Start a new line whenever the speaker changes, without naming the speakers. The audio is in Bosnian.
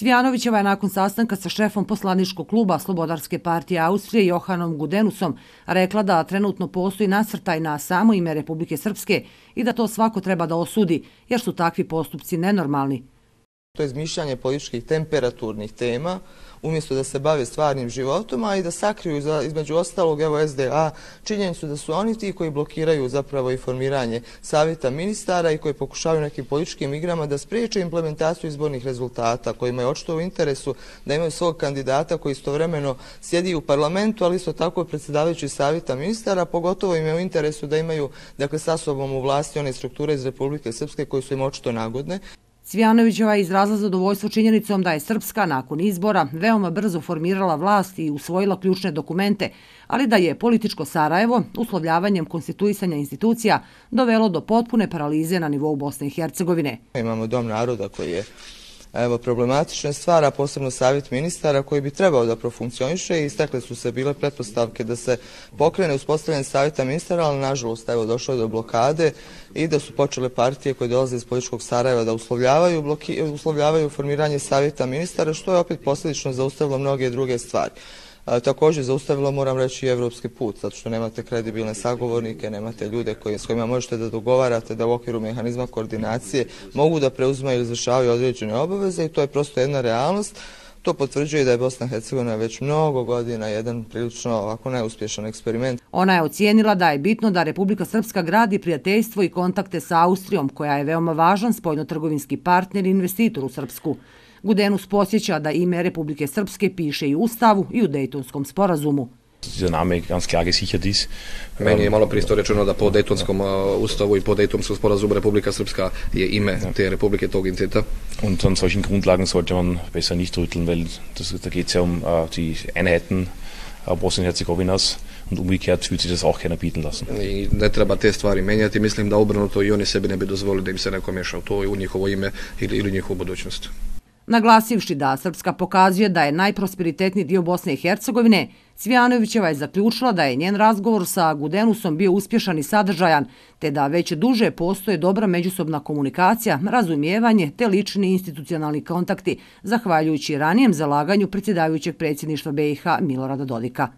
Cvijanovićeva je nakon sastanka sa šefom poslaničkog kluba Slobodarske partije Austrije Johanom Gudenusom rekla da trenutno postoji nasrtaj na samo ime Republike Srpske i da to svako treba da osudi, jer su takvi postupci nenormalni.
To je izmišljanje političkih temperaturnih tema, umjesto da se bave stvarnim životom, a i da sakriju između ostalog, evo SDA, činjenicu da su oni ti koji blokiraju zapravo informiranje savjeta ministara i koji pokušavaju nekim političkim igrama da spriječe implementaciju izbornih rezultata, kojima je očito u interesu da imaju svog kandidata koji istovremeno sjedi u parlamentu, ali isto tako predsjedavajući savjeta ministara, pogotovo im je u interesu da imaju dakle, sa sobom u vlasti one strukture iz Republike Srpske koje su im očito nagodne.
Cvijanovićeva je izrazila zadovoljstvo činjenicom da je Srpska nakon izbora veoma brzo formirala vlast i usvojila ključne dokumente, ali da je političko Sarajevo uslovljavanjem konstituisanja institucija dovelo do potpune paralize na nivou Bosne i Hercegovine.
Imamo dom naroda koji je evo, problematične stvara posebno savjet ministara koji bi trebao da profunkcioniše i istakle su se bile pretpostavke da se pokrene uspostavljanje savjeta ministara, ali nažalost evo, došlo je do blokade i da su počele partije koje dolaze iz političkog Sarajeva da uslovljavaju, bloki, uslovljavaju formiranje savjeta ministara, što je opet posljedično zaustavilo mnoge druge stvari također zaustavilo, moram reći, i evropski put, zato što nemate kredibilne sagovornike, nemate ljude koji, s kojima možete da dogovarate da u okviru mehanizma koordinacije mogu da preuzmaju i izvršavaju određene obaveze i to je prosto jedna realnost. To potvrđuje da je Bosna i Hercegovina već mnogo godina jedan prilično ovako neuspješan eksperiment.
Ona je ocijenila da je bitno da Republika Srpska gradi prijateljstvo i kontakte sa Austrijom, koja je veoma važan spojno-trgovinski partner i investitor u Srpsku. Gudenus posjeća da ime Republike Srpske piše i u Ustavu i u Dejtonskom sporazumu.
Meni je malo pristo rečeno da po Dejtonskom ustavu i po Dejtonskom sporazumu Republika Srpska je ime te Republike tog entiteta.
Und an solchen Grundlagen sollte man besser nicht rütteln, weil das, da geht es ja um uh, die Einheiten uh, Bosnien-Herzegovinas und umgekehrt würde sich das auch keiner bieten lassen.
I ne treba te stvari menjati, mislim da obrnuto i oni sebi ne bi dozvolili da im se neko meša u to u njihovo ime ili, ili njihovu budućnost.
Naglasivši da Srpska pokazuje da je najprosperitetniji dio Bosne i Hercegovine, Cvijanovićeva je zaključila da je njen razgovor sa Gudenusom bio uspješan i sadržajan, te da već duže postoje dobra međusobna komunikacija, razumijevanje te lični institucionalni kontakti, zahvaljujući ranijem zalaganju predsjedavajućeg predsjedništva BiH Milorada Dodika.